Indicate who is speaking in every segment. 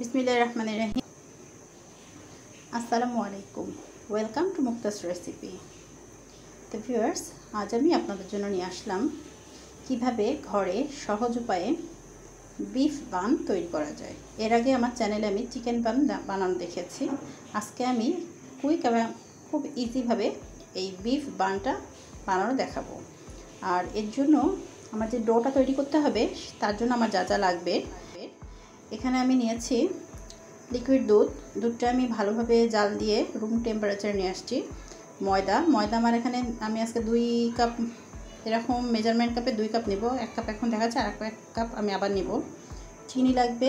Speaker 1: বিসমিল্লাহ রহমান রাহিম। আসসালামু আলাইকুম। ওয়েলকাম টু মুক্তাস রেসিপি তো ভিউয়ার্স আজ আমি আপনাদের জন্য নিয়ে আসলাম কীভাবে ঘরে সহজ উপায়ে বিফ বান তৈরি করা যায়। এর আগে আমার চ্যানেলে আমি চিকেন বান বানানো দেখেছি। আজকে আমি কুইক খুব ইজিভাবে এই বিফ বানটা বানানো দেখাবো। আর এর জন্য আমার যে ডোটা তৈরি করতে হবে, তার জন্য আমার যা যা লাগবে এখানে আমি নিয়েছি লিকুইড দুধ। দুধটা আমি ভালোভাবে জাল দিয়ে রুম টেম্পারেচারে নিয়ে আসছি। ময়দা। ময়দা আমার এখানে আমি আজকে দুই কাপ এরকম মেজারমেন্ট কাপে দুই কাপ নেব। এক কাপ এখন দেখা যাচ্ছে আর এক কাপ আমি আবার নেব। চিনি লাগবে।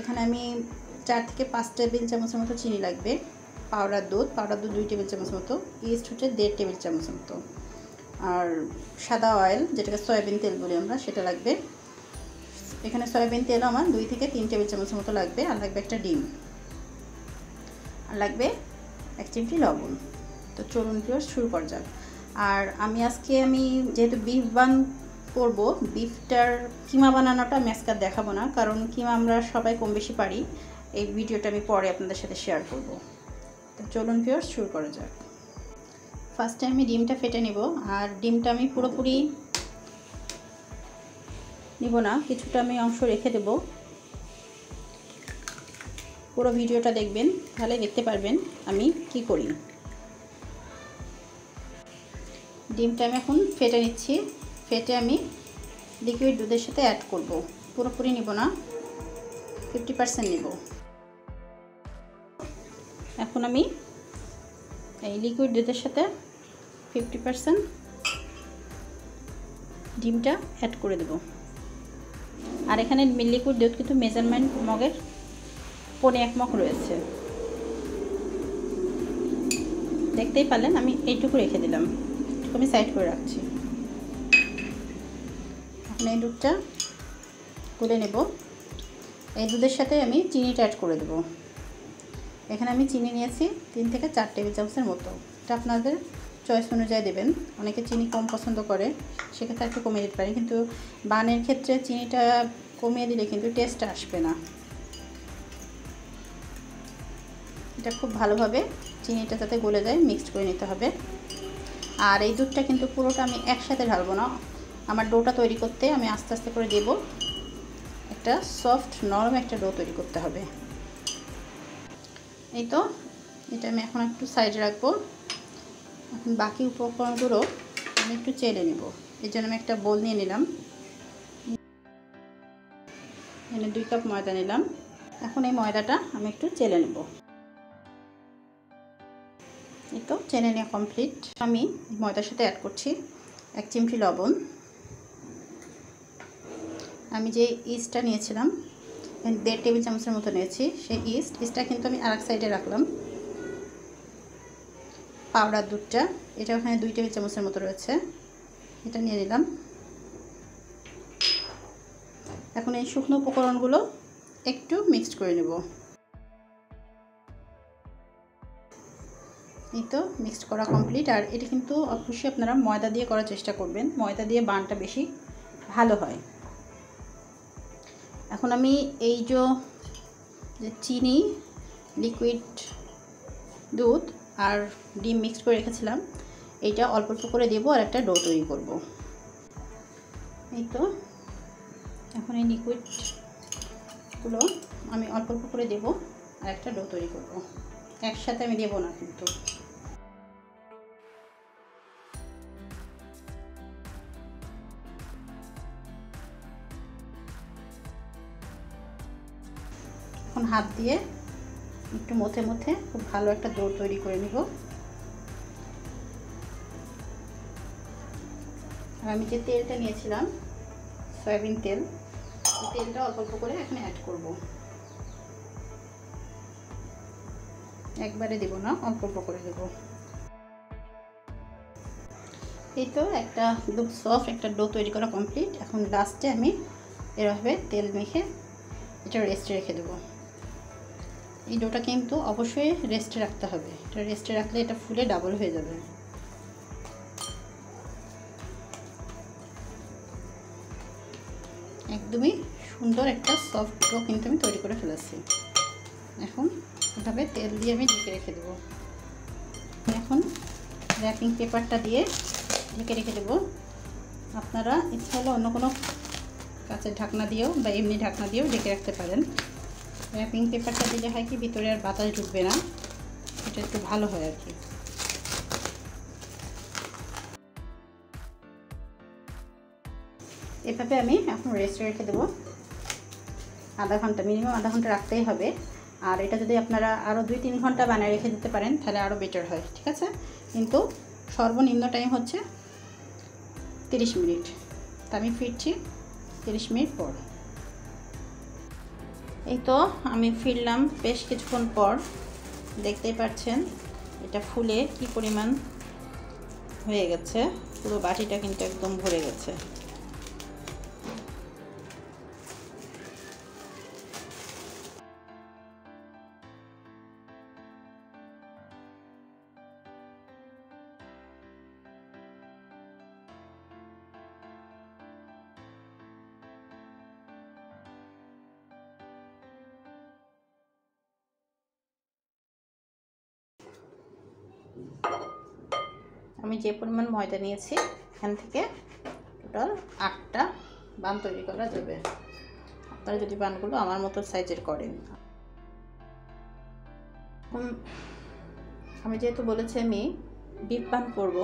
Speaker 1: এখানে আমি চার থেকে পাঁচ টেবিল চামচের মতো চিনি লাগবে। পাউডার দুধ। পাউডার দুধ দুই টেবিল চামচ মতো। ইস্ট হচ্ছে দেড় টেবিল চামচ মতো। আর সাদা অয়েল যেটাকে সয়াবিন তেল বলি আমরা, সেটা লাগবে। এখানে সয়াবিন তেল আমার দুই থেকে তিন টেবিল চামচের মতো লাগবে, আর লাগবে একটা ডিম। আর লাগবে এক চিমটি লবণ। তো চলুন প্রিয় শুরু করা যাক। আর আমি আজকে আমি যেহেতু বিফ বান করব বিফটার কিমা বানানোটা আমি আজকে দেখাবো না, কারণ কিমা আমরা সবাই কম বেশি পারি। এই ভিডিওটা আমি পরে আপনাদের সাথে শেয়ার করব। তো চলুন প্রিয় শুরু করা যাক। ফার্স্টে আমি ডিমটা ফেটে নেব, আর ডিমটা আমি পুরোপুরি নিব না, কিছুটা আমি অংশ রেখে দেব। পুরো ভিডিওটা দেখবেন, তাহলে দেখতে পারবেন আমি কি করি। ডিমটা আমি এখন ফেটে নিচ্ছি। ফেটে আমি লিকুইড দুধের সাথে অ্যাড করব। পুরোপুরি নিব না ফিফটি পারসেন্ট নেব। এখন আমি এই লিকুইড দুধের সাথে ফিফটি পারসেন্ট ডিমটা অ্যাড করে দেবো। আর এখানে লিকুইড দুধ কিন্তু মেজারমেন্ট মগের পনে এক মগ রয়েছে। দেখতেই পারলেন, আমি এইটুকু রেখে দিলাম। এটুকু আমি সাইড করে রাখছি। এখন এই দুধটা তুলে নেব। এই দুধের সাথে আমি চিনিটা অ্যাড করে দেব। এখানে আমি চিনি নিয়েছি তিন থেকে চার টেবিল চামচের মতো। এটা আপনাদের চয়েস অনুযায়ী দেবেন। অনেকে চিনি কম পছন্দ করে, সেক্ষেত্রে একটু কমিয়ে দিতে পারেন। কিন্তু বানের ক্ষেত্রে চিনিটা কমিয়ে দিলে কিন্তু টেস্ট আসবে না। এটা খুব ভালোভাবে চিনিটা যাতে গলে যায় মিক্সড করে নিতে হবে। আর এই দুধটা কিন্তু পুরোটা আমি একসাথে ঢালবো না। আমার ডোটা তৈরি করতে আমি আস্তে আস্তে করে দেব। একটা সফট নরম একটা ডো তৈরি করতে হবে। এই তো, এটা আমি এখন একটু সাইডে রাখব। এখন বাকি উপকরণগুলো আমি একটু চেলে নেব। এর জন্য আমি একটা বোল নিয়ে নিলাম। এখানে দুই কাপ ময়দা নিলাম। এখন এই ময়দাটা আমি একটু চেলে নেব। এই তো চেনে নেওয়া কমপ্লিট আমি ময়দার সাথে অ্যাড করছি এক চিমটি লবণ। আমি যে ইস্টটা নিয়েছিলাম, দেড় টেবিল চামচের মতো নিয়েছি, সেই ইস্ট ইস্টটা কিন্তু আমি আর এক সাইডে রাখলাম। পাউডার দুধটা। এটা ওখানে দুই টেবিল চামচের মতো রয়েছে। এটা নিয়ে নিলাম। এখন এই শুকনো উপকরণগুলো একটু মিক্সড করে নেব। এই তো মিক্সড করা কমপ্লিট। আর এটা কিন্তু অবশ্যই আপনারা ময়দা দিয়ে করার চেষ্টা করবেন। ময়দা দিয়ে বানটা বেশি ভালো হয়। এখন আমি এই যে চিনি লিকুইড দুধ আর ডিম মিক্সড করে রেখেছিলাম। এইটা অল্প অল্প করে দেবো আর একটা ডো তৈরি করব। এই তো এখন এই লিকুইডগুলো আমি অল্প অল্প করে দেবো আর একটা ডো তৈরি করব। একসাথে আমি দেবো না কিন্তু। এখন হাত দিয়ে একটু মথে মথে খুব ভালো একটা দৌড় তৈরি করে নিব। আর আমি যে তেলটা নিয়েছিলাম, সয়াবিন তেল তেলটা অল্প অল্প করে এখানে অ্যাড করব। একবারে দেব না, অল্প অল্প করে দেব। এই তো একটা একদম সফট একটা ডো তৈরি করা কমপ্লিট এখন লাস্টে আমি এভাবে তেল মেখে এটা রেস্টে রেখে দেবো। এই ডোটা কিন্তু অবশ্যই রেস্টে রাখতে হবে। এটা রেস্টে রাখলে এটা ফুলে ডাবল হয়ে যাবে। একদমই সুন্দর একটা সফট ডো কিন্তু আমি তৈরি করে ফেলেছি। এখন এভাবে তেল দিয়ে আমি ঢেকে রেখে দেবো। এখন র্যাপিং পেপারটা দিয়ে ঢেকে রেখে দেবো। আপনারা ইচ্ছা হলে অন্য কোনো কাঁচের ঢাকনা দিয়েও বা এমনি ঢাকনা দিয়েও ঢেকে রাখতে পারেন। র্যাপিং পেপারটা দিলে হয় কি, ভিতরে আর বাতাস ঢুকবে না। এটা একটু ভালো হয় আর কি। এভাবে আমি এখন রেস্টে রেখে দেবো। আধা ঘণ্টা মিনিমাম আধা ঘণ্টা রাখতেই হবে। আর এটা যদি আপনারা আরও দুই তিন ঘণ্টা বানিয়ে রেখে দিতে পারেন, তাহলে আরও বেটার হয়, ঠিক আছে? কিন্তু সর্বনিম্ন টাইম হচ্ছে তিরিশ মিনিট। তা আমি ফিরছি তিরিশ মিনিট পর। এই তো আমি ফিরলাম বেশ কিছুক্ষণ পর। দেখতেই পাচ্ছেন, এটা ফুলে কি পরিমাণ হয়ে গেছে। পুরো বাটিটা কিন্তু একদম ভরে গেছে। আমি যে পরিমাণ ময়দা নিয়েছি, এখান থেকে টোটাল আটটা বান তৈরি করা যাবে। আপনারা যদি বানগুলো আমার মতো সাইজের করেন। আমি যেহেতু বলেছি আমি বিফ বান করব,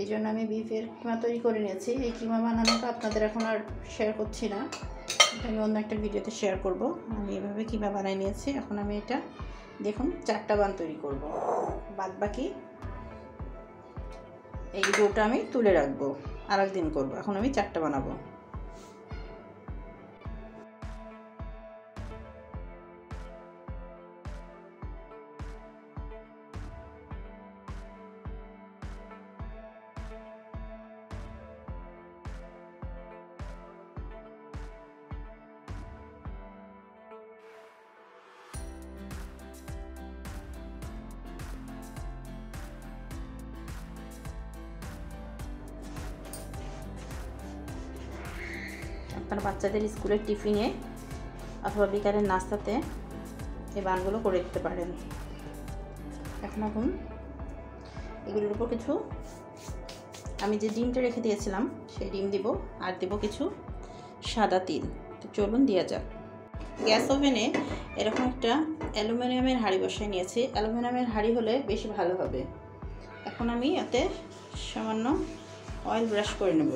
Speaker 1: এই জন্য আমি বিফের কিমা তৈরি করে নিয়েছি। এই কিমা বানানোটা আপনাদের এখন আর শেয়ার করছি না। আমি অন্য একটা ভিডিওতে শেয়ার করব। আমি এভাবে কিমা বানিয়ে নিয়েছি। এখন আমি এটা, দেখুন, চারটা বান তৈরি করব। বাদ বাকি এই ডোটা আমি তুলে রাখব। আর একদিন করব। এখন আমি চারটা বানাবো। আপনার বাচ্চাদের স্কুলের টিফিনে অথবা বিকালের নাস্তাতে এই বানগুলো করে দিতে পারেন। এখন এখন এগুলোর উপর কিছু আমি যে ডিমটা রেখে দিয়েছিলাম, সেই ডিম দিব আর দেব কিছু সাদা তিল। তো চলুন দেওয়া যাক। গ্যাস ওভেনে এরকম একটা অ্যালুমিনিয়ামের হাঁড়ি বসায় নিয়েছি। অ্যালুমিনিয়ামের হাঁড়ি হলে বেশি ভালো হবে। এখন আমি এতে সামান্য অয়েল ব্রাশ করে নেব।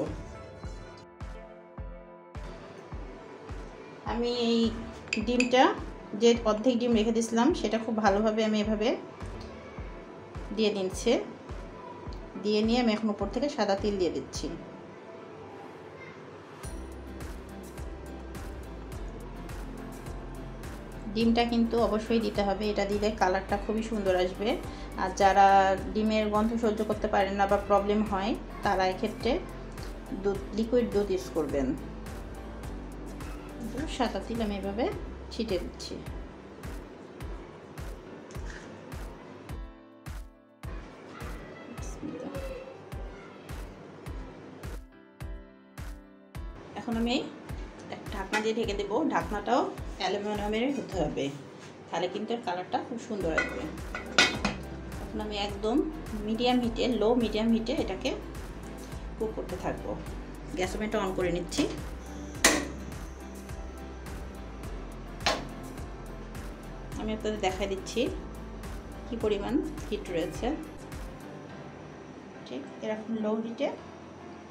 Speaker 1: আমি এই ডিমটা যে অর্ধেক ডিম রেখে দিয়েছিলাম, সেটা খুব ভালোভাবে আমি এভাবে দিয়ে দিচ্ছে দিয়ে নিয়ে আমি এখন উপর থেকে সাদা তিল দিয়ে দিচ্ছি। ডিমটা কিন্তু অবশ্যই দিতে হবে, এটা দিলে কালারটা খুবই সুন্দর আসবে। আর যারা ডিমের গন্ধ সহ্য করতে পারেন না বা প্রবলেম হয়, তারা এক্ষেত্রে দুধ লিকুইড দুধ ইউজ করবেন। সাদা তিল আমি এভাবে, ছিটে দিচ্ছি। এখন আমি ঢাকনা দিয়ে ঢেকে দেবো। ঢাকনাটাও অ্যালুমিনিয়ামের হতে হবে। তাহলে কিন্তু কালারটা খুব সুন্দর আসবে। এখন আমি একদম মিডিয়াম হিটে লো মিডিয়াম হিটে এটাকে কুক করতে থাকব। গ্যাস ওভেনটা অন করে নিচ্ছি। আমি আপনাদের দেখাই দিচ্ছি কি পরিমাণ হিট রয়েছে। ঠিক, এরকম লো হিটে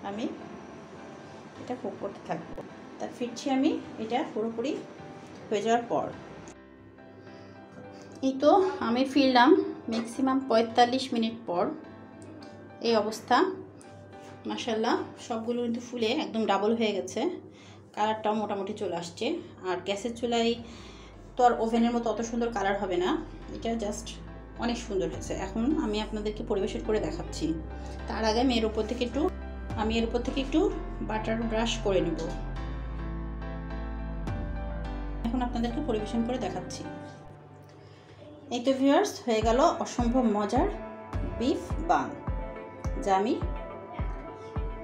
Speaker 1: আমি এটা কুক করতে থাকব। তা ফিরছি আমি এটা পুরোপুরি হয়ে যাওয়ার পর। এই তো আমি ফিরলাম ম্যাক্সিমাম পঁয়তাল্লিশ মিনিট পর। এই অবস্থা। মাসাল্লাহ সবগুলো কিন্তু ফুলে একদম ডাবল হয়ে গেছে। কালারটাও মোটামুটি চলে আসছে। আর গ্যাসের চুলায় তো আর ওভেনের মতো অত সুন্দর কালার হবে না। এটা জাস্ট অনেক সুন্দর হয়েছে। এখন আমি আপনাদেরকে পরিবেশন করে দেখাচ্ছি। তার আগে আমি এর উপর থেকে একটু, আমি এর উপর থেকে একটু বাটার ব্রাশ করে নেব। এখন আপনাদেরকে পরিবেশন করে দেখাচ্ছি। এই তো ভিউয়ার্স হয়ে গেল অসম্ভব মজার বিফ বান যা আমি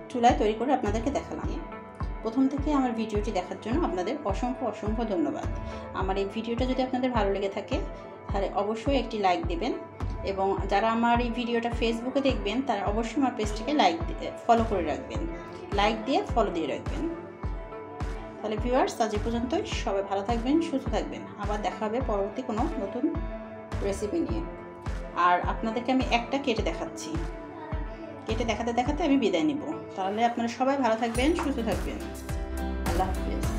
Speaker 1: চুলায় তৈরি করে আপনাদেরকে দেখালাম। প্রথম থেকে আমার ভিডিওটি দেখার জন্য আপনাদের অসংখ্য অসংখ্য ধন্যবাদ। আমার এই ভিডিওটা যদি আপনাদের ভালো লেগে থাকে, তাহলে অবশ্যই একটি লাইক দেবেন এবং যারা আমার এই ভিডিওটা ফেসবুকে দেখবেন, তারা অবশ্যই আমার পেজটিকে লাইক ফলো করে রাখবেন। লাইক দিয়ে ফলো দিয়ে রাখবেন। তাহলে ভিউয়ার্স আজ এই পর্যন্তই। সবাই ভালো থাকবেন, সুস্থ থাকবেন। আবার দেখা হবে পরবর্তী কোনো নতুন রেসিপি নিয়ে। আর আপনাদেরকে আমি একটা কেটে দেখাচ্ছি। কেটে দেখাতে দেখাতে আমি বিদায় নিব। তাহলে আপনারা সবাই ভালো থাকবেন সুস্থ থাকবেন। আল্লাহ হাফিজ।